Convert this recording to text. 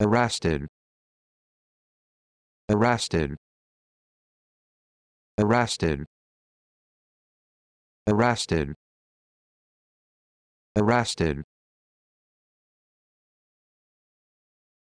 arrested. Arrested. Arrested. Arrested. Arrested.